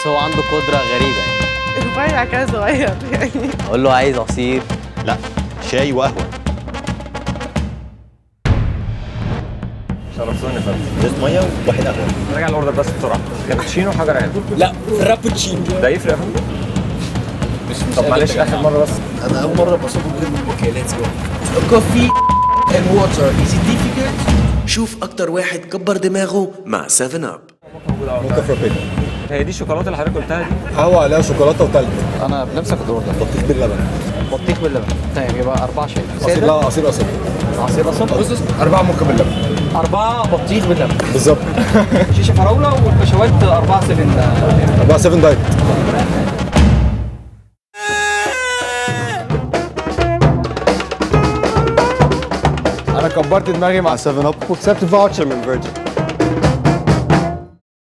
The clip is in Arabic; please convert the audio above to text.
بس هو عنده قدرة غريبة يعني. رفيع كده صغير. يعني أقول له عايز عصير لا شاي وقهوة. شرفتوني يا فندم. ازازه مية وواحد قهوة. راجع ال order بس بسرعة. كابتشينو حجر عنب لا frappuccino. ده يفرق يا فندم؟ مش طب معلش آخر مرة بس. أنا أول مرة بصبه جدا okay let's go coffee and water is difficult? شوف أكتر واحد كبر دماغه مع 7 Up ممكن frappuccino هي دي الشوكولاتة اللي حضرتك قلتها دي؟ قهوه عليها شوكولاتة وتلج. أنا بنفس ال order بطيخ باللبن. بطيخ باللبن. تمام يبقى أربعة شاي. عصير لا عصير قصب عصير قصب بص أربعة ممكن باللبن. أربعة بطيخ باللبن. بالظبط. شيشه فراولة والبشوات أربعة seven أربعة 7 diet. أنا كبرت دماغي مع 7 اب وكسبت فاوتشر من فيرجن.